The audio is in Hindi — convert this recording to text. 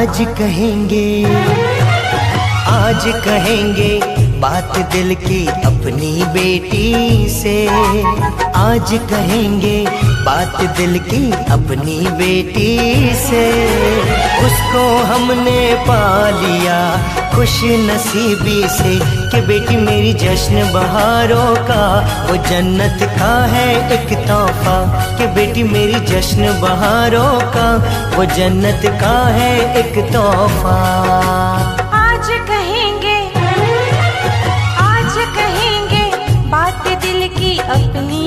आज कहेंगे आज कहेंगे, बात दिल की अपनी बेटी से। आज कहेंगे, बात दिल की अपनी बेटी से। उसको हमने पा लिया खुश नसीबी से कि बेटी मेरी जश्न बहारों का, वो जन्नत का है एक तोहफा। के बेटी मेरी जश्न बहारों का, वो जन्नत का है एक तोहफा। आज कहेंगे आज कहेंगे, बात दिल की अपनी